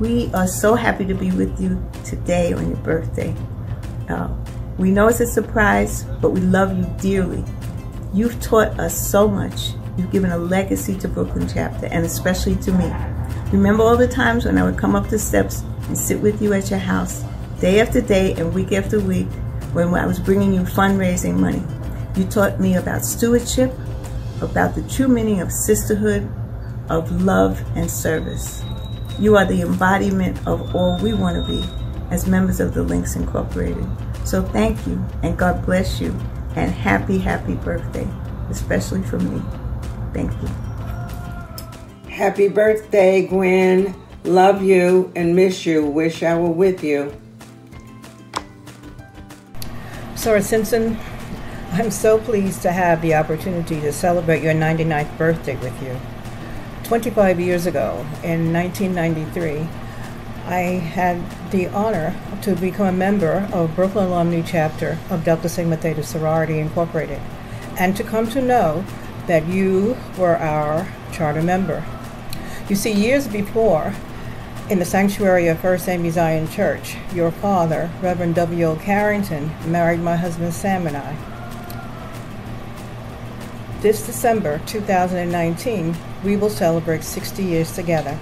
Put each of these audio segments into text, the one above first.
We are so happy to be with you today on your birthday. Uh, we know it's a surprise, but we love you dearly. You've taught us so much. You've given a legacy to Brooklyn Chapter, and especially to me. Remember all the times when I would come up the steps and sit with you at your house, day after day and week after week, when I was bringing you fundraising money. You taught me about stewardship, about the true meaning of sisterhood, of love and service. You are the embodiment of all we want to be as members of the Links Incorporated. So thank you, and God bless you, and happy, happy birthday, especially for me. Thank you. Happy birthday, Gwen. Love you and miss you. Wish I were with you. Soror Simpson, I'm so pleased to have the opportunity to celebrate your 99th birthday with you. 25 years ago, in 1993, I had the honor to become a member of Brooklyn Alumni Chapter of Delta Sigma Theta Sorority Incorporated, and to come to know that you were our charter member. You see, years before, in the sanctuary of First AME Zion Church, your father, Reverend W.O. Carrington, married my husband Sam and I. This December 2019, we will celebrate 60 years together.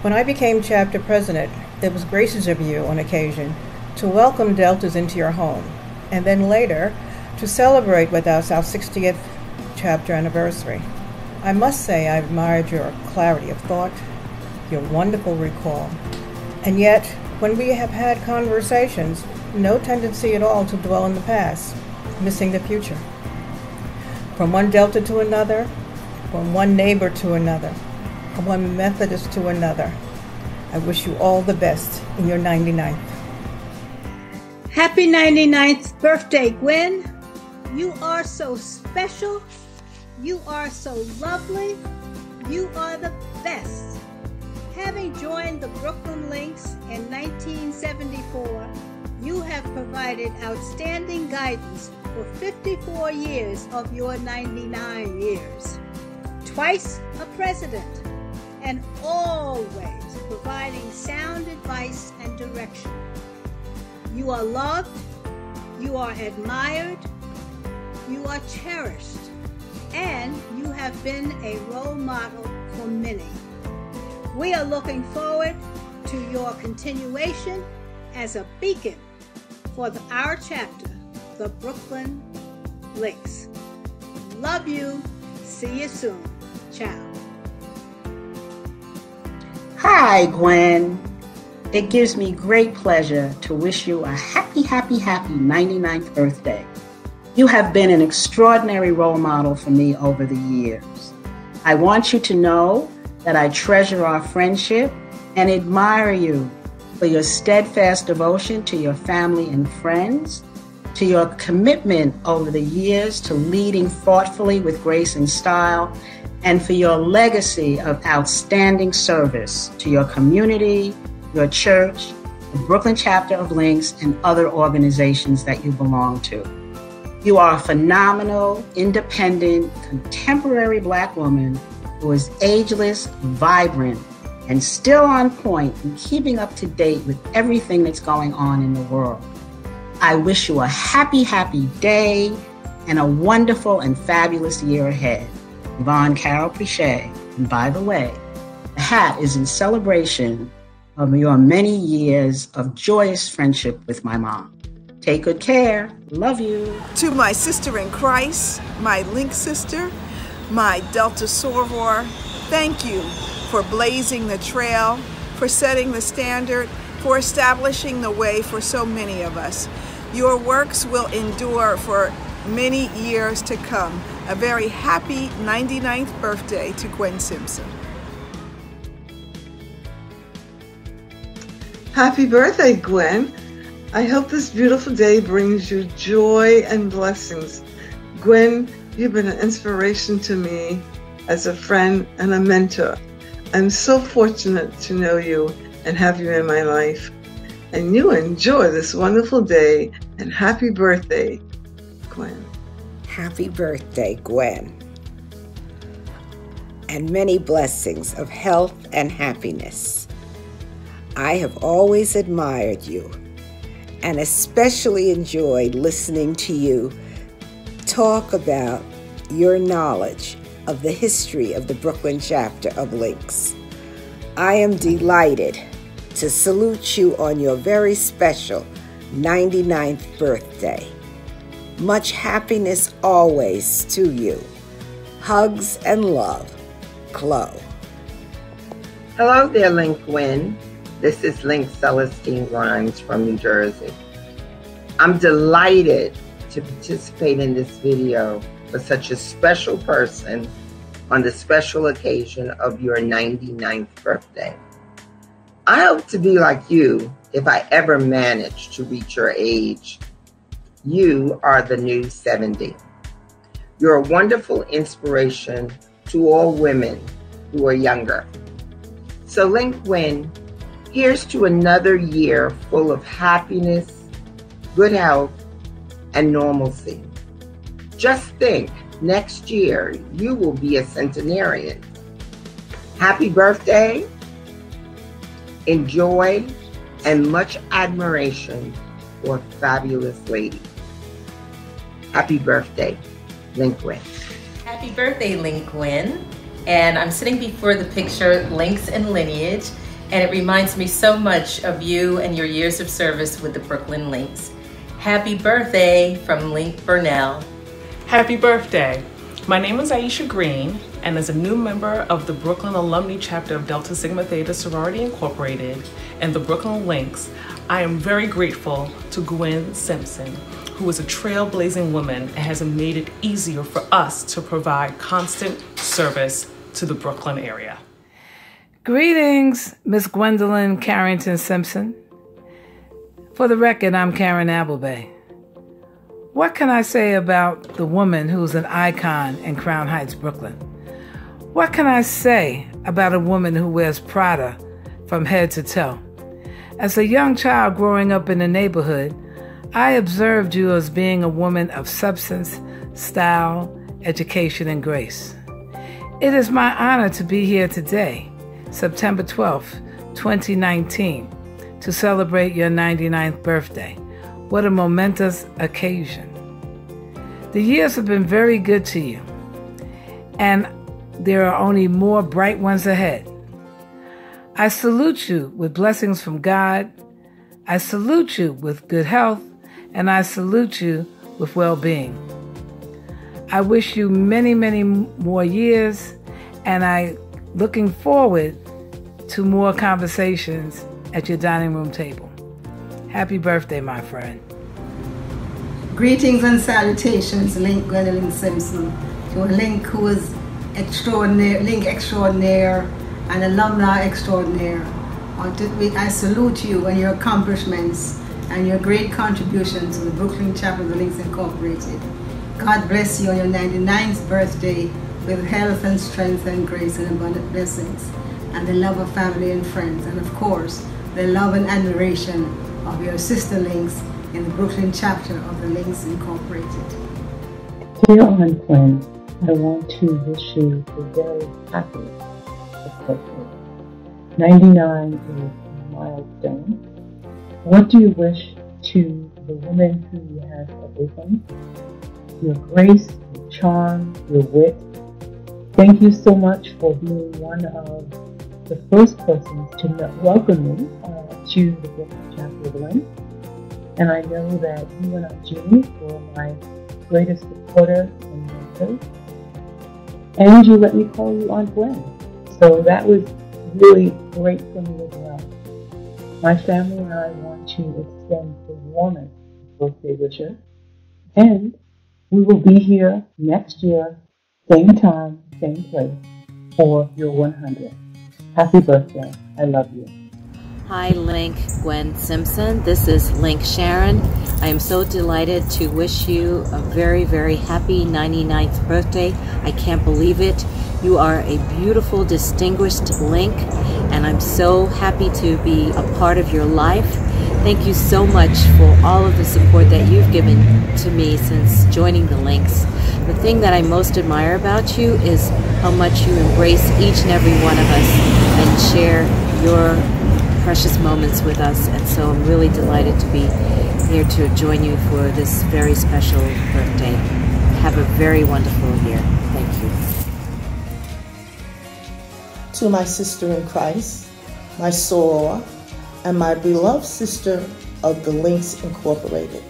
When I became chapter president, it was gracious of you on occasion to welcome Deltas into your home, and then later to celebrate with us our 60th chapter anniversary. I must say I admired your clarity of thought, your wonderful recall, and yet when we have had conversations, no tendency at all to dwell in the past, missing the future. From one Delta to another, from one neighbor to another, from one Methodist to another. I wish you all the best in your 99th. Happy 99th birthday, Gwen. You are so special. You are so lovely. You are the best. Having joined the Brooklyn Links in 1974, you have provided outstanding guidance for 54 years of your 99 years. Twice a president, and always providing sound advice and direction. You are loved, you are admired, you are cherished, and you have been a role model for many. We are looking forward to your continuation as a beacon for the, our chapter, the Brooklyn Links. Love you. See you soon. Ciao. Hi, Gwen. It gives me great pleasure to wish you a happy, happy, happy 99th birthday. You have been an extraordinary role model for me over the years. I want you to know that I treasure our friendship and admire you for your steadfast devotion to your family and friends, to your commitment over the years to leading thoughtfully with grace and style, and for your legacy of outstanding service to your community, your church, the Brooklyn chapter of Links, and other organizations that you belong to. You are a phenomenal, independent, contemporary Black woman who is ageless, vibrant, and still on point and keeping up to date with everything that's going on in the world. I wish you a happy, happy day and a wonderful and fabulous year ahead. Yvonne Carol Pichet. And by the way, the hat is in celebration of your many years of joyous friendship with my mom. Take good care. Love you. To my sister in Christ, my link sister, my Delta Soror, thank you for blazing the trail, for setting the standard, for establishing the way for so many of us. Your works will endure for many years to come. A very happy 99th birthday to Gwen Simpson. Happy birthday, Gwen. I hope this beautiful day brings you joy and blessings. Gwen, you've been an inspiration to me as a friend and a mentor. I'm so fortunate to know you and have you in my life. And you enjoy this wonderful day and happy birthday, Gwen. Happy birthday, Gwen. and many blessings of health and happiness. I have always admired you and especially enjoyed listening to you talk about your knowledge of the history of the Brooklyn chapter of Links. I am delighted to salute you on your very special 99th birthday. Much happiness always to you. Hugs and love, Chloe. Hello there, Link Gwen. This is Link Celestine Grimes from New Jersey. I'm delighted to participate in this video for such a special person on the special occasion of your 99th birthday. I hope to be like you if I ever manage to reach your age. You are the new 70. You're a wonderful inspiration to all women who are younger. So, Link Gwen, here's to another year full of happiness, good health, and normalcy. Just think, next year you will be a centenarian. Happy birthday, enjoy, and much admiration for fabulous lady. Happy birthday, Link Gwen. Happy birthday, Link Gwen. And I'm sitting before the picture Links and Lineage, and it reminds me so much of you and your years of service with the Brooklyn Links. Happy birthday from Link Burnell. Happy birthday. My name is Aisha Green, and as a new member of the Brooklyn Alumni Chapter of Delta Sigma Theta Sorority Incorporated and the Brooklyn Links, I am very grateful to Gwen Simpson, who is a trailblazing woman and has made it easier for us to provide constant service to the Brooklyn area. Greetings, Miss Gwendolyn Carrington Simpson. For the record, I'm Karen Applebay. What can I say about the woman who's an icon in Crown Heights, Brooklyn? What can I say about a woman who wears Prada from head to toe? As a young child growing up in the neighborhood, I observed you as being a woman of substance, style, education, and grace. It is my honor to be here today, September 12th, 2019 to celebrate your 99th birthday. What a momentous occasion. The years have been very good to you, and there are only more bright ones ahead. I salute you with blessings from God. I salute you with good health, and I salute you with well being. I wish you many, many more years, and I looking forward to more conversations at your dining room table. Happy birthday, my friend. Greetings and salutations, Link Gwendolyn Simpson. A Link who is extraordinary, Link extraordinaire and alumni extraordinaire. I salute you and your accomplishments and your great contribution to the Brooklyn Chapter of the Links Incorporated. God bless you on your 99th birthday with health and strength and grace and abundant blessings and the love of family and friends, and of course, the love and admiration of your sister links in the Brooklyn chapter of the Links Incorporated. Dear Aunt Gwen, I want to wish you a very happy birthday. 99 is a milestone. What do you wish to the woman who you have everything? Your grace, your charm, your wit. Thank you so much for being one of the first persons to welcome me uh, to the chapter of Link. And I know that you and Aunt Jeannie were my greatest supporter and mentor. And you let me call you Aunt Gwen. So that was really great for me as well. My family and I want to extend the warmest birthday wishes. And we will be here next year, same time, same place, for your 100th. Happy birthday. I love you. Hi, Link Gwen Simpson. This is Link Sharon. I am so delighted to wish you a very, very happy 99th birthday. I can't believe it. You are a beautiful, distinguished Link, and I'm so happy to be a part of your life. Thank you so much for all of the support that you've given to me since joining the Links. The thing that I most admire about you is how much you embrace each and every one of us and share your precious moments with us. And so I'm really delighted to be here to join you for this very special birthday. Have a very wonderful year. Thank you. To my sister in Christ, my soror, and my beloved sister of the Links Incorporated.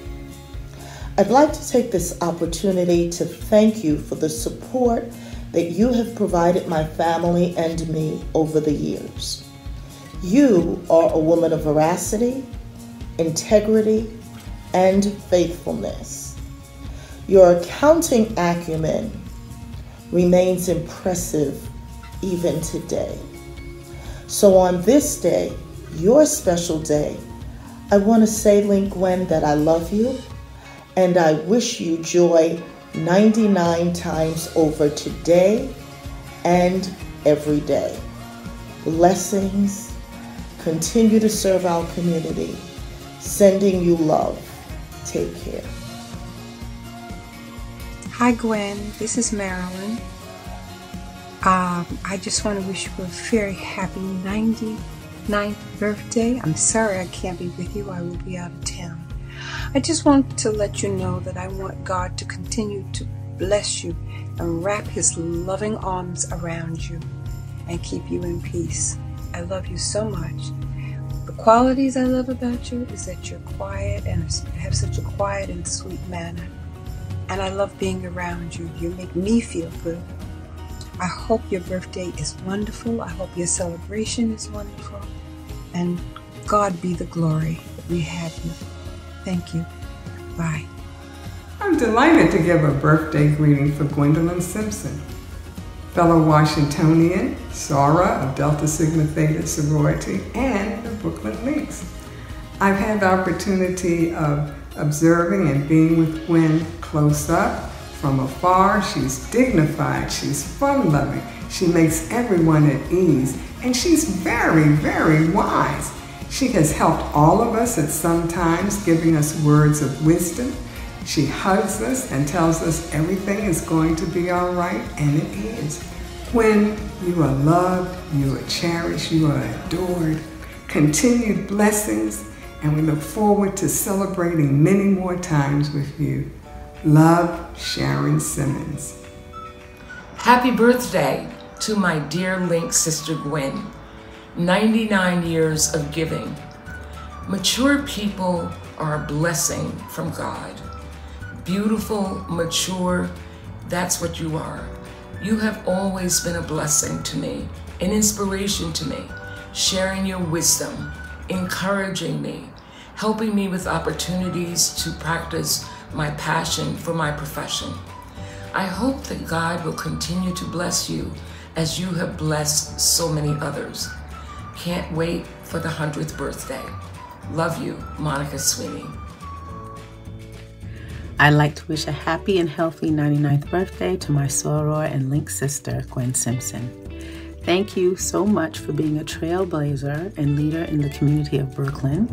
I'd like to take this opportunity to thank you for the support that you have provided my family and me over the years. You are a woman of veracity, integrity, and faithfulness. Your accounting acumen remains impressive even today. So on this day, your special day, I want to say, Link Gwen, that I love you and I wish you joy 99 times over today and every day. Blessings. Continue to serve our community. Sending you love. Take care. Hi, Gwen. This is Marilyn. Um, I just want to wish you a very happy 99th birthday. I'm sorry I can't be with you. I will be out of town. I just want to let you know that I want God to continue to bless you and wrap his loving arms around you and keep you in peace. I love you so much. Qualities I love about you is that you're quiet and have such a quiet and sweet manner. And I love being around you. You make me feel good. I hope your birthday is wonderful. I hope your celebration is wonderful. And God be the glory that we have you. Thank you. Bye. I'm delighted to give a birthday greeting for Gwendolyn Simpson, fellow Washingtonian, soror of Delta Sigma Theta sorority, and the Brooklyn Links. I've had the opportunity of observing and being with Gwen close up. From afar, she's dignified, she's fun loving, she makes everyone at ease, and she's very, very wise. She has helped all of us at some times, giving us words of wisdom. She hugs us and tells us everything is going to be all right, and it is. When you are loved, you are cherished, you are adored, continued blessings, and we look forward to celebrating many more times with you. Love, Sharon Simmons. Happy birthday to my dear Link sister Gwen. 99 years of giving. Mature people are a blessing from God. Beautiful, mature, that's what you are. You have always been a blessing to me, an inspiration to me, sharing your wisdom, encouraging me, helping me with opportunities to practice my passion for my profession. I hope that God will continue to bless you as you have blessed so many others. Can't wait for the 100th birthday. Love you, Monica Sweeney. I'd like to wish a happy and healthy 99th birthday to my soror and link sister, Gwen Simpson. Thank you so much for being a trailblazer and leader in the community of Brooklyn.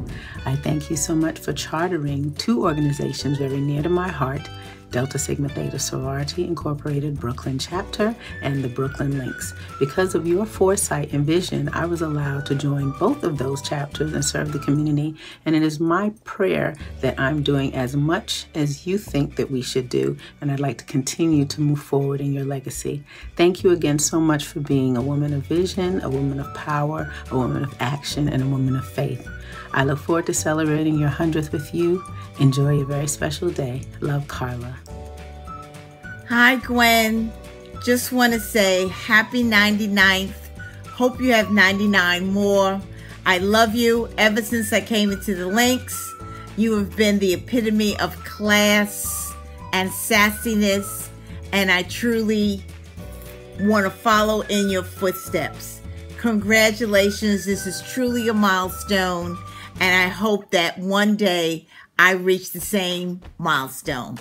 I thank you so much for chartering two organizations very near to my heart Delta Sigma Theta Sorority Incorporated Brooklyn chapter and the Brooklyn Links. Because of your foresight and vision, I was allowed to join both of those chapters and serve the community. And it is my prayer that I'm doing as much as you think that we should do. And I'd like to continue to move forward in your legacy. Thank you again so much for being a woman of vision, a woman of power, a woman of action, and a woman of faith. I look forward to celebrating your 100th with you. Enjoy your very special day. Love, Carla. Hi, Gwen. Just want to say happy 99th. Hope you have 99 more. I love you ever since I came into the links. You have been the epitome of class and sassiness, and I truly want to follow in your footsteps. Congratulations. This is truly a milestone, and I hope that one day I reach the same milestone.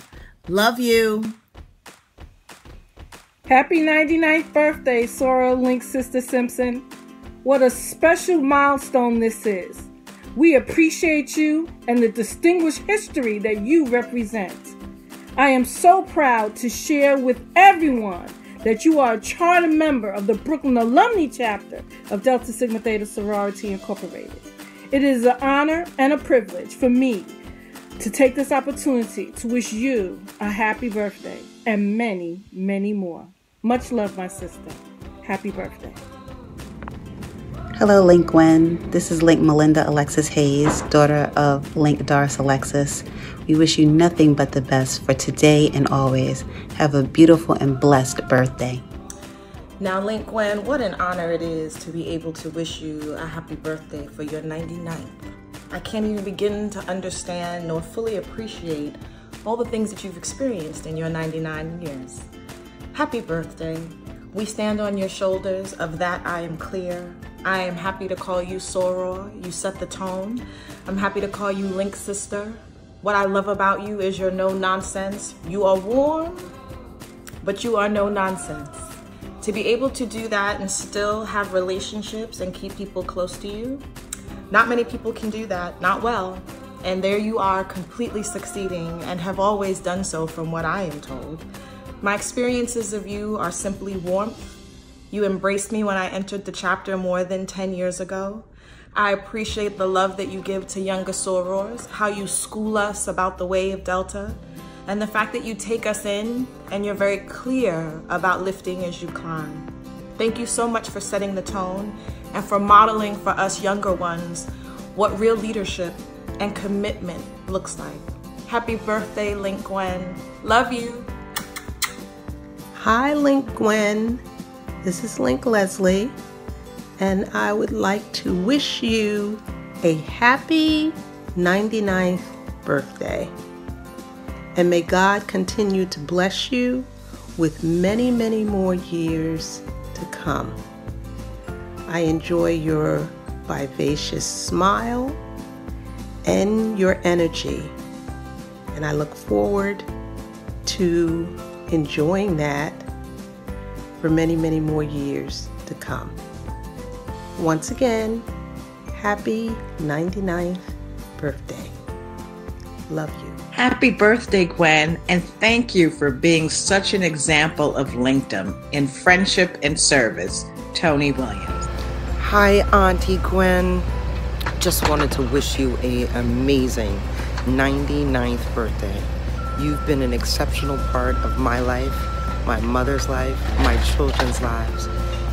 Love you. Happy 99th birthday, Soror Link Sister Simpson. What a special milestone this is. We appreciate you and the distinguished history that you represent. I am so proud to share with everyone that you are a charter member of the Brooklyn Alumni Chapter of Delta Sigma Theta Sorority Incorporated. It is an honor and a privilege for me to take this opportunity to wish you a happy birthday and many, many more. Much love, my sister. Happy birthday. Hello, Link Gwen. This is Link Melinda Alexis Hayes, daughter of Link Doris Alexis. We wish you nothing but the best for today and always. Have a beautiful and blessed birthday. Now, Link Gwen, what an honor it is to be able to wish you a happy birthday for your 99th. I can't even begin to understand nor fully appreciate all the things that you've experienced in your 99 years. Happy birthday. We stand on your shoulders, of that I am clear. I am happy to call you Soror. You set the tone. I'm happy to call you Link Sister. What I love about you is your no nonsense. You are warm, but you are no nonsense. To be able to do that and still have relationships and keep people close to you, not many people can do that, not well. And there you are completely succeeding and have always done so from what I am told. My experiences of you are simply warmth, you embraced me when I entered the chapter more than 10 years ago. I appreciate the love that you give to younger sorors, how you school us about the way of Delta, and the fact that you take us in and you're very clear about lifting as you climb. Thank you so much for setting the tone and for modeling for us younger ones what real leadership and commitment looks like. Happy birthday, Link Gwen. Love you. Hi, Link Gwen. This is Link Leslie, and I would like to wish you a happy 99th birthday. And may God continue to bless you with many, many more years to come. I enjoy your vivacious smile and your energy, and I look forward to enjoying that for many, many more years to come. Once again, happy 99th birthday. Love you. Happy birthday, Gwen, and thank you for being such an example of LinkedIn in friendship and service. Tony Williams. Hi, Auntie Gwen. Just wanted to wish you a amazing 99th birthday. You've been an exceptional part of my life my mother's life, my children's lives,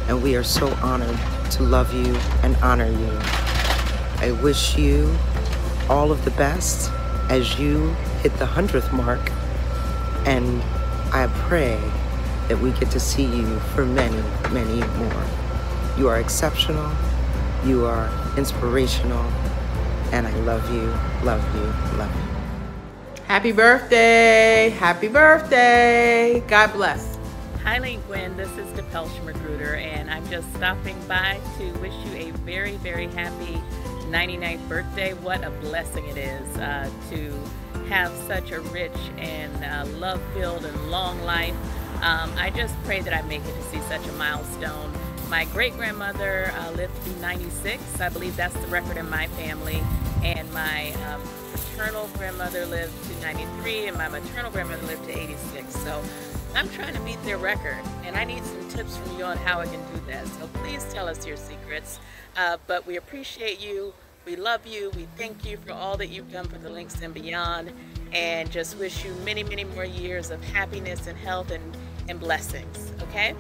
and we are so honored to love you and honor you. I wish you all of the best as you hit the 100th mark, and I pray that we get to see you for many, many more. You are exceptional, you are inspirational, and I love you, love you, love you. Happy birthday! Happy birthday! God bless. Hi, Link Gwen. This is DePelch Magruder, and I'm just stopping by to wish you a very, very happy 99th birthday. What a blessing it is uh, to have such a rich and uh, love filled and long life. Um, I just pray that I make it to see such a milestone. My great grandmother uh, lived to be 96. I believe that's the record in my family. And my um, paternal grandmother lived to 93 and my maternal grandmother lived to 86. So I'm trying to beat their record and I need some tips from you on how I can do that. So please tell us your secrets. Uh, but we appreciate you. We love you. We thank you for all that you've done for the Links and Beyond and just wish you many, many more years of happiness and health and, and blessings. Okay?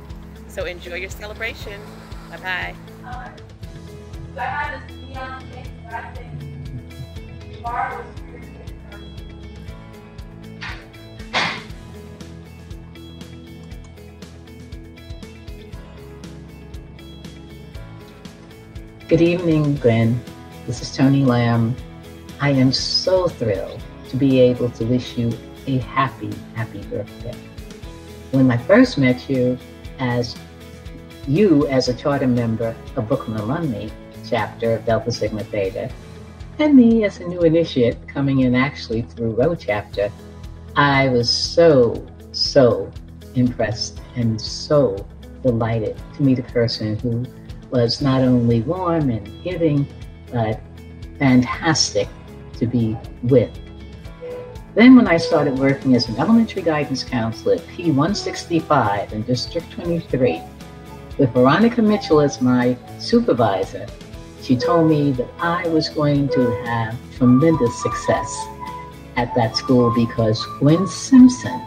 So enjoy your celebration. Bye-bye. Uh, Good evening, Gwen. This is Tony Lamb. I am so thrilled to be able to wish you a happy, happy birthday. When I first met you as you as a charter member of Brooklyn Alumni chapter of Delta Sigma Theta, and me as a new initiate coming in actually through Rho chapter, I was so, so impressed and so delighted to meet a person who was not only warm and giving, but fantastic to be with. Then, when I started working as an elementary guidance counselor at P165 in District 23, with Veronica Mitchell as my supervisor, she told me that I was going to have tremendous success at that school because Gwen Simpson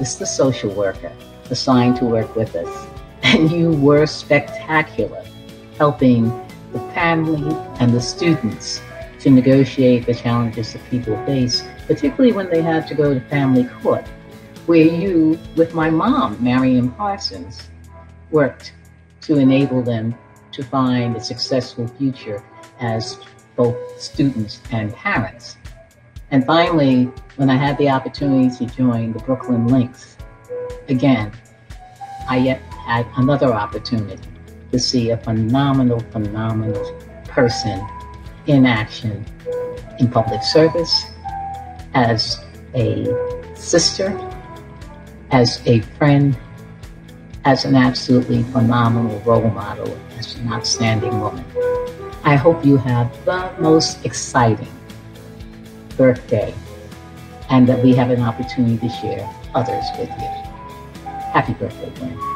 is the social worker assigned to work with us. And you were spectacular, helping the family and the students to negotiate the challenges that people face, particularly when they had to go to family court, where you, with my mom, Marion Parsons, worked to enable them to find a successful future as both students and parents. And finally, when I had the opportunity to join the Brooklyn Links, again, I yet had another opportunity to see a phenomenal, phenomenal person in action in public service, as a sister, as a friend, as an absolutely phenomenal role model, as an outstanding woman. I hope you have the most exciting birthday and that we have an opportunity to share others with you. Happy birthday, Gwen.